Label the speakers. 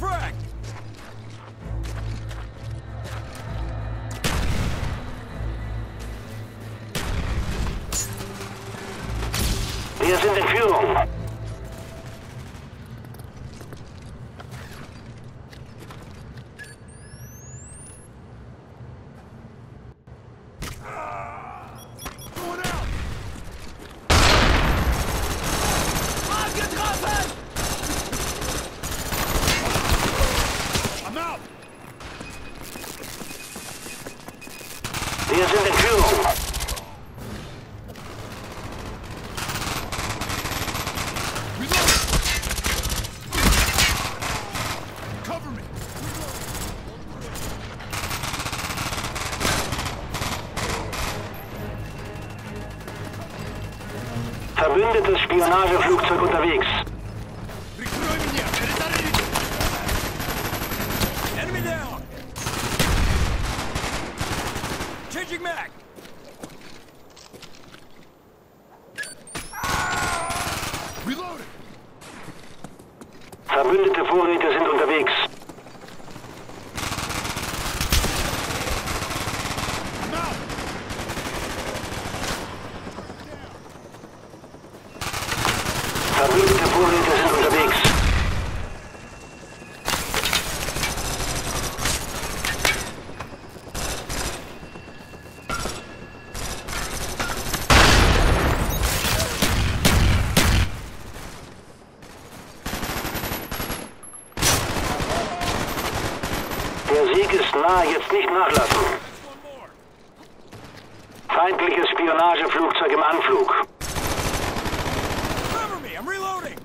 Speaker 1: frag! Wir in
Speaker 2: the Führung.
Speaker 1: Wir sind in Führung. Verbündetes Spionageflugzeug unterwegs.
Speaker 2: Changing mag! Reloading!
Speaker 1: Verbündete Vorräte sind unterwegs. Verbündete Vorräte sind unterwegs. Sieg ist nah, jetzt nicht nachlassen. Feindliches Spionageflugzeug im Anflug.
Speaker 2: Cover me! I'm reloading!